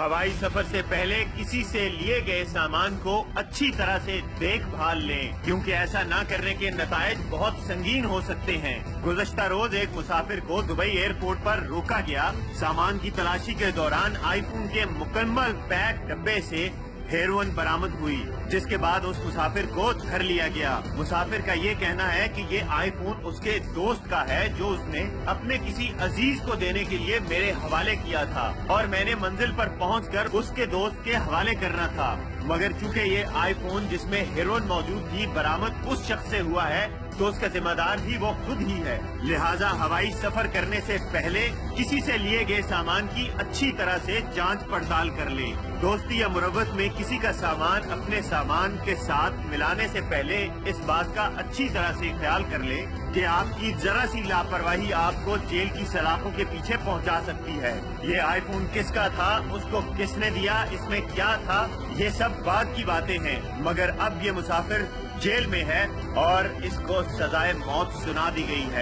ہوائی سفر سے پہلے کسی سے لیے گئے سامان کو اچھی طرح سے دیکھ بھال لیں، کیونکہ ایسا نہ کرنے کے نتائج بہت سنگین ہو سکتے ہیں۔ گزشتہ روز ایک مسافر کو دبئی ایئرپورٹ پر روکا گیا۔ سامان کی تلاشی کے دوران آئی فون کے مکمل پیک ڈبے سے ہیروئن برامد ہوئی، جس کے بعد اس مسافر کو دھر لیا گیا۔ مسافر کا یہ کہنا ہے کہ یہ آئی فون اس کے دوست کا ہے جو اس نے اپنے کسی عزیز کو دینے کے لیے میرے حوالے کیا تھا اور میں نے منزل پر پہنچ کر اس کے دوست کے حوالے کرنا تھا۔ مگر چونکہ یہ آئی فون جس میں ہیروئن موجود تھی برامد اس شخص سے ہوا ہے تو اس کا ذمہ دار بھی وہ خود ہی ہے۔ لہٰذا ہوائی سفر کرنے سے پہلے کسی سے لیے گئے سامان کی اچھی طرح سے جانچ پڑتال کر لیں دوستی یا مروت میں کسی کا سامان اپنے سامان کے ساتھ ملانے سے پہلے اس بات کا اچھی طرح سے خیال کر لیں کہ آپ کی ذرا سی لاپرواہی آپ کو جیل کی سلاخوں کے پیچھے پہنچا سکتی ہے۔ یہ آئی فون کس کا تھا؟ اس کو کس نے دیا؟ اس میں کیا تھا؟ یہ سب بعد کی باتیں ہیں۔ مگر اب یہ مسافر جیل میں ہے اور اس کو سزائے موت سنا دی گئی ہے۔